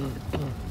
mm-hmm